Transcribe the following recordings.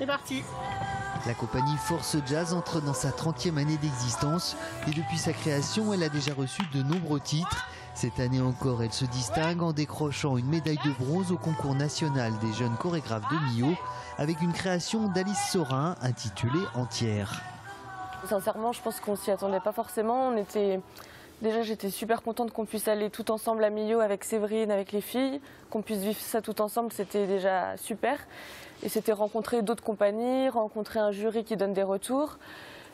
C'est parti La compagnie Force Jazz entre dans sa 30e année d'existence et depuis sa création, elle a déjà reçu de nombreux titres. Cette année encore, elle se distingue en décrochant une médaille de bronze au concours national des jeunes chorégraphes de Millau avec une création d'Alice Sorin intitulée Entière. Sincèrement, je pense qu'on s'y attendait pas forcément. On était Déjà, j'étais super contente qu'on puisse aller tout ensemble à Millau avec Séverine, avec les filles, qu'on puisse vivre ça tout ensemble, c'était déjà super. Et c'était rencontrer d'autres compagnies, rencontrer un jury qui donne des retours.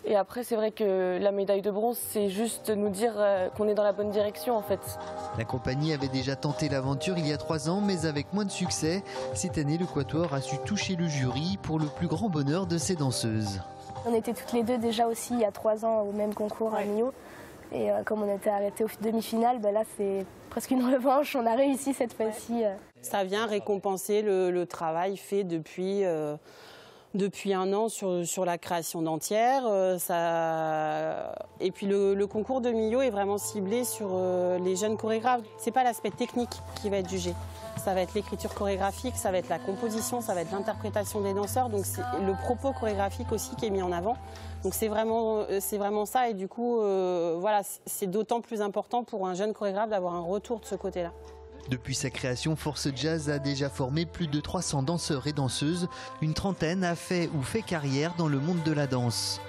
Et après, c'est vrai que la médaille de bronze, c'est juste nous dire euh, qu'on est dans la bonne direction en fait. La compagnie avait déjà tenté l'aventure il y a trois ans, mais avec moins de succès. Cette année, le Quatuor a su toucher le jury pour le plus grand bonheur de ses danseuses. On était toutes les deux déjà aussi il y a trois ans au même concours à Millau. Et euh, comme on était arrêté aux demi-finales, ben là c'est presque une revanche. On a réussi cette fois-ci. euh. Ça vient récompenser le, travail fait depuis, euh, depuis un an sur, sur la création d'entières. Euh, ça... Et puis le, concours de Millau est vraiment ciblé sur les jeunes chorégraphes. C'est pas l'aspect technique qui va être jugé. Ça va être l'écriture chorégraphique, ça va être la composition, ça va être l'interprétation des danseurs. Donc c'est le propos chorégraphique aussi qui est mis en avant. Donc c'est vraiment, euh, c'est vraiment ça. Et du coup, euh, voilà, c'est d'autant plus important pour un jeune chorégraphe d'avoir un retour de ce côté-là. Depuis sa création, Force Jazz a déjà formé plus de 300 danseurs et danseuses. Une trentaine a fait ou fait carrière dans le monde de la danse.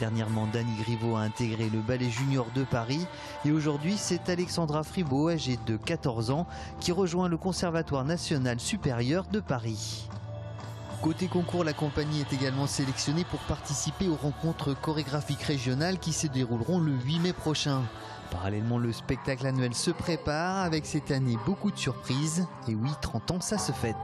Dernièrement, Dany Griveaux a intégré le Ballet Junior de Paris et aujourd'hui, c'est Alexandra Fribault, âgée de 14 ans, qui rejoint le Conservatoire national supérieur de Paris. Côté concours, la compagnie est également sélectionnée pour participer aux rencontres chorégraphiques régionales qui se dérouleront le 8 mai prochain. Parallèlement, le spectacle annuel se prépare avec cette année beaucoup de surprises. Et oui, 30 ans, ça se fête.